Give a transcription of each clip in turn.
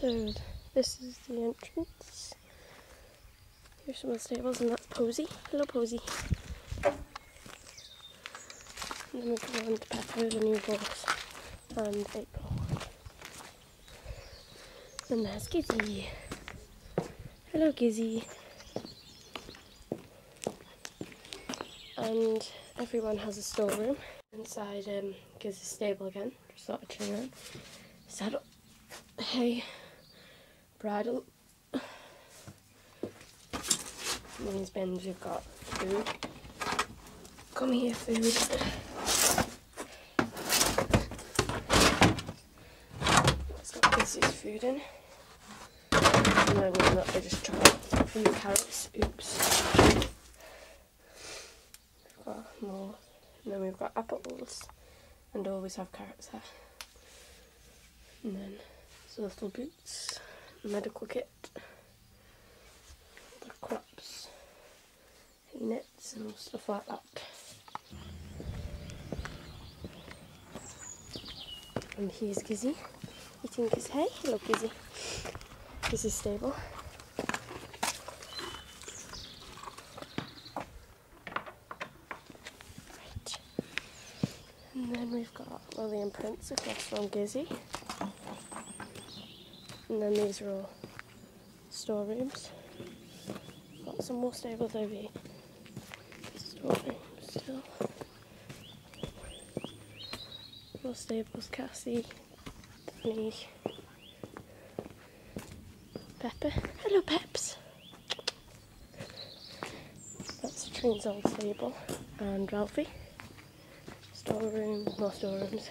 So this is the entrance. Here's some of the stables and that's Posy. Hello Posy. And then we go on to Pepper, the new horse, and April. And there's Gizzy. Hello Gizzy. And everyone has a storeroom inside um, Gizzy's stable again. Just sort of chilling around. Saddle. Hey. Bridle. These bins we've got food. Come here, food. Got Gizzy's food in. Then we've got, I just few carrots. Oops. We've got more. And then we've got apples. And always have carrots there. And then some little boots, medical kit, the crops, nets and stuff like that. And here's Gizzy eating his hay. Hello Gizzy. Gizzy's stable. Right. And then we've got Lily and Prince across from Gizzy. And then these are all storerooms. Got some more stables over here. Storeroom still. More stables, Cassie, Daphne, Pepper. Hello, Peps. That's Trine's old stable. And Ralphie. Storeroom, more storerooms.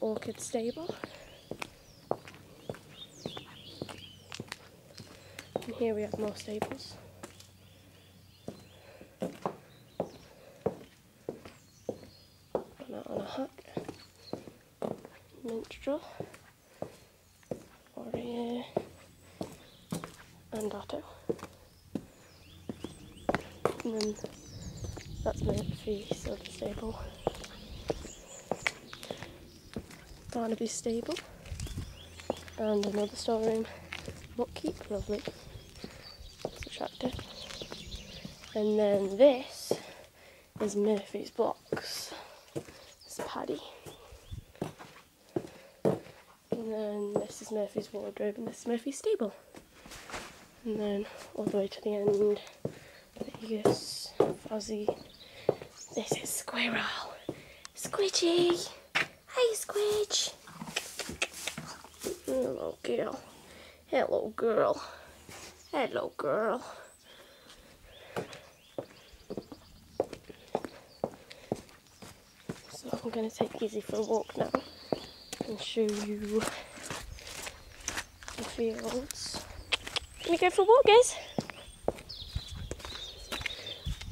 Orchid stable. Here we have more stables. Gone out on a hut. Minstrel. Warrior. And Otto. And then that's Murphy Silver Stable. Barnaby stable and another storeroom. What keep lovely. Attractive. And then this is Murphy's box. It's Paddy. And then this is Murphy's wardrobe and this is Murphy's stable. And then all the way to the end, Vegas, Fuzzy. This is Squirrel. Squidgy! Hey, Squidge. Hello, girl. Hello, girl. Hello, girl. So I'm going to take Gizzy for a walk now and show you the fields. Can we go for a walk, guys?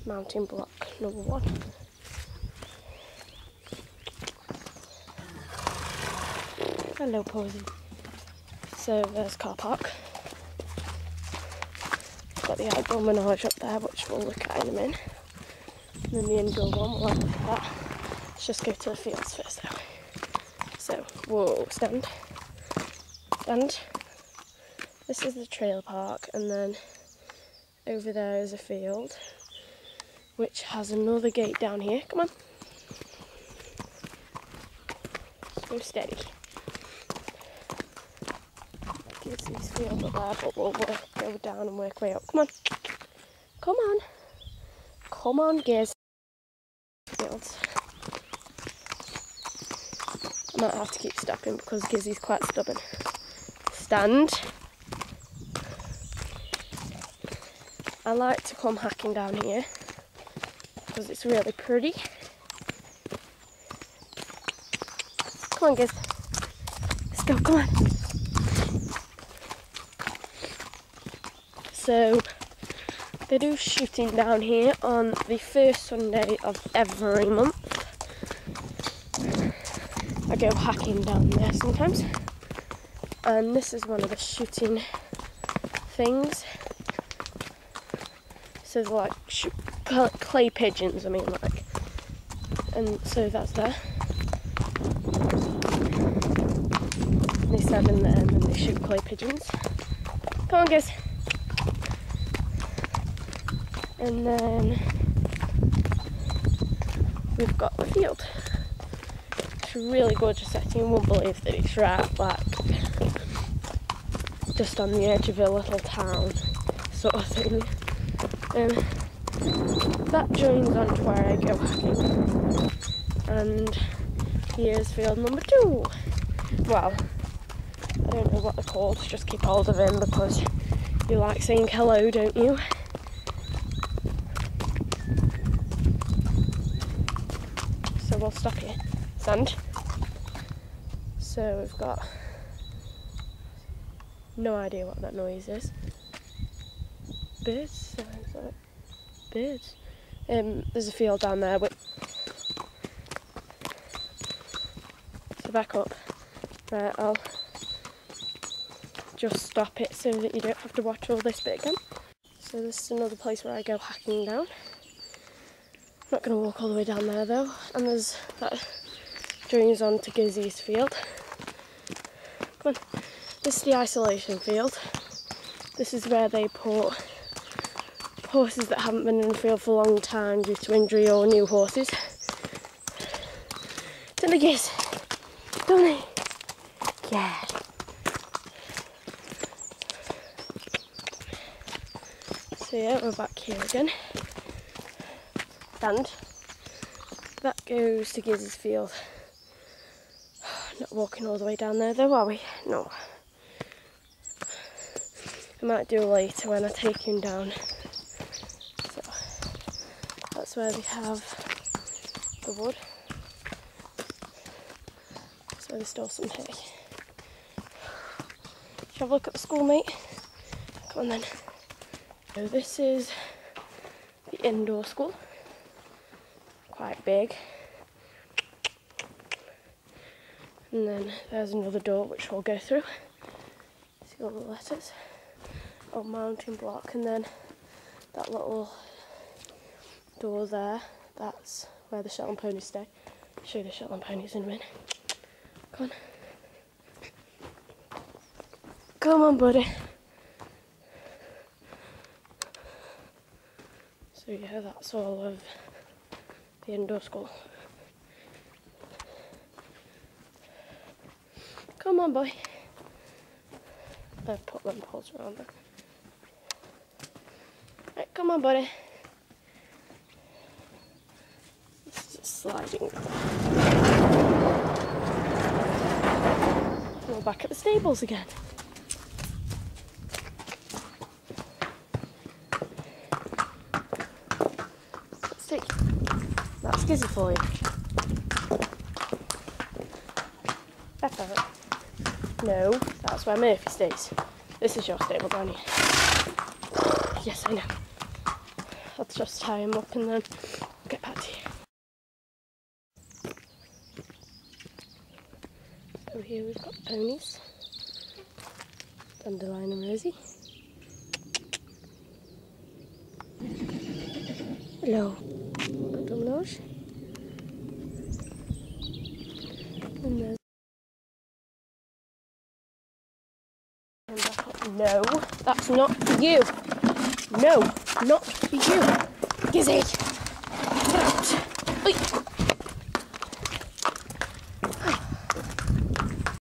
Mounting block number one. Hello, Posy. So uh, there's car park. Got the outdoor menage up there, which we'll look at in a minute. And then the indoor one, we'll have a look at that. Let's just go to the fields first, though. So, whoa, stand. Stand. This is the trail park, and then over there is a field, which has another gate down here. Come on. Go steady. Gizzy's field up there, but we'll work, go down and work way up. Come on. Come on. Come on, Giz. I might have to keep stopping because Gizzy's quite stubborn. Stand. I like to come hacking down here because it's really pretty. Come on, Giz. Let's go, come on. So, they do shooting down here on the first Sunday of every month. I go hacking down there sometimes. And this is one of the shooting things. So there's like clay pigeons, I mean, like. And so that's there. They stand in there and then they shoot clay pigeons. Come on guys. And then we've got the field. It's a really gorgeous setting. You won't believe that it's right like just on the edge of a little town sort of thing. Um, that joins on to where I go hiking. And here's field number two. Well, I don't know what they're called, just keep hold of him because you like saying hello, don't you? So we'll stop here. Sand. So we've got no idea what that noise is. Birds? Birds. Um, there's a field down there. With... So back up. Right, I'll just stop it so that you don't have to watch all this bit again. So this is another place where I go hacking down. Not going to walk all the way down there though. And there's that drains on to Gizzy's field. Come on. This is the isolation field. This is where they put horses that haven't been in the field for a long time due to injury or new horses. Don't they guess? Don't they? Yeah. So yeah, we're back here again. And that goes to Giz's field. Not walking all the way down there though, are we? No. I might do later when I take him down. So that's where we have the wood. That's where they store some hay. Shall have a look at the school, mate? Come on then. So this is the indoor school. Quite big. And then there's another door which we'll go through. See all the letters of mounting block and then that little door there, that's where the Shetland ponies stay. I'll show you the Shetland ponies in a minute. Come on. Come on, buddy. So yeah, that's all of the indoor school. Come on, boy. I've put them poles around there. Right, come on, buddy. This is sliding. We're back at the stables again. Let's take that's Gizzy for you. That's Pepper. No, that's where Murphy stays. This is your stable, Danny. Yes, I know. Let's just tie him up and then get back to you. So here we've got ponies. Dandelion and Rosie. Hello. No, that's not for you. No, not for you. Gizzy. Get out.